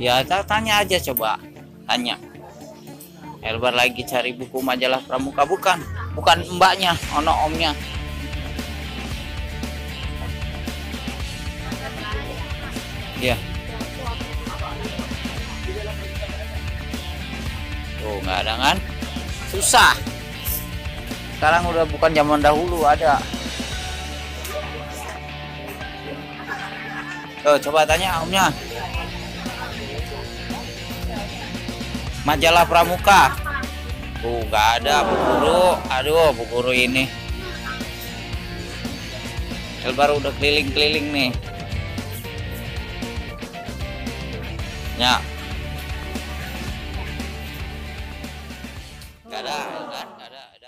Ya, ta- tanya aja coba. Tanya. Elbar lagi cari buku majalah Pramuka bukan? Bukan mbaknya, ono omnya. Iya. Tuh, nggak ada kan? Susah. Sekarang udah bukan zaman dahulu ada. Tuh, coba tanya omnya. majalah Pramuka. Tuh, nggak ada Bu Guru. Aduh, Bu Guru ini. El baru udah keliling-keliling nih. Ya. Nggak ada, ada.